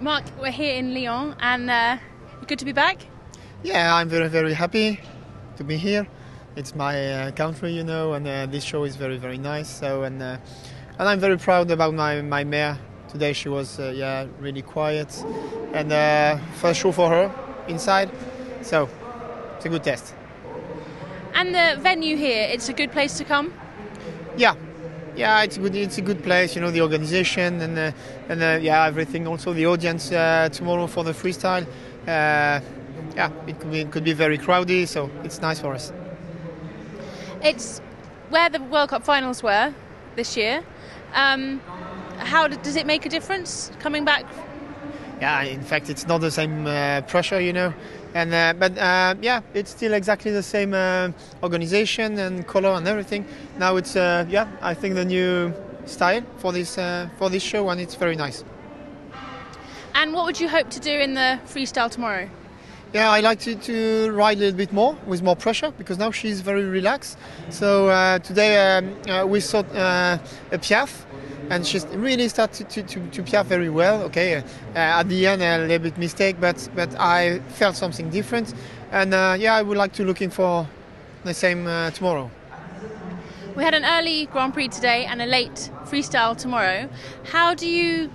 Marc, we're here in Lyon, and uh, good to be back. Yeah, I'm very, very happy to be here. It's my uh, country, you know, and uh, this show is very, very nice. So, and uh, and I'm very proud about my my mare. Today she was, uh, yeah, really quiet, and uh, first show for her inside. So, it's a good test. And the venue here, it's a good place to come. Yeah, yeah, it's a good. It's a good place. You know, the organization and uh, and uh, yeah, everything. Also, the audience uh, tomorrow for the freestyle. Uh, yeah, it could be it could be very crowded, so it's nice for us. It's where the World Cup finals were this year. Um, how d- does it make a difference coming back? Yeah, in fact, it's not the same uh, pressure, you know. And uh, but uh, yeah, it's still exactly the same uh, organization and color and everything. Now it's uh, yeah, I think the new style for this uh, for this show, and it's very nice. And what would you hope to do in the freestyle tomorrow? Yeah, I like to, to ride a little bit more with more pressure because now she's very relaxed. So uh, today um, uh, we saw uh, a piaffe, and she really started to, to, to piaffe very well. Okay, uh, at the end a little bit mistake, but but I felt something different, and uh, yeah, I would like to looking for the same uh, tomorrow. We had an early Grand Prix today and a late freestyle tomorrow. How do you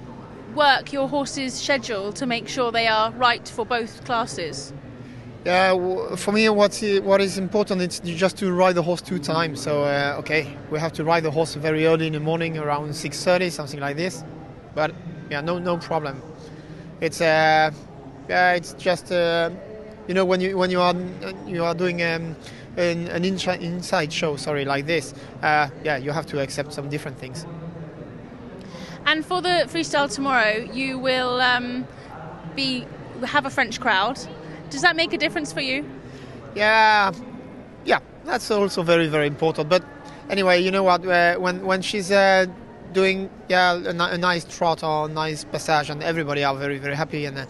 work your horse's schedule to make sure they are right for both classes? Yeah, w- for me, what i- what is important is just to ride the horse two times. So uh, okay, we have to ride the horse very early in the morning, around 6:30, something like this. But yeah, no no problem. It's uh, yeah, it's just uh, you know when you when you are you are doing um, an, an inside inside show, sorry, like this. Uh, yeah, you have to accept some different things. And for the freestyle tomorrow, you will um, be have a French crowd. Does that make a difference for you? Yeah, yeah, that's also very very important. But anyway, you know what? Uh, when when she's uh, doing yeah a, a nice trot or a nice passage, and everybody are very very happy. And uh,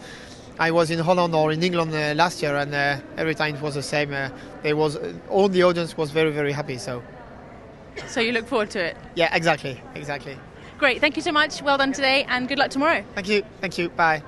I was in Holland or in England uh, last year, and uh, every time it was the same. Uh, there was all the audience was very very happy. So So you look forward to it. yeah, exactly, exactly. Great, thank you so much. Well done today, and good luck tomorrow. Thank you, thank you. Bye.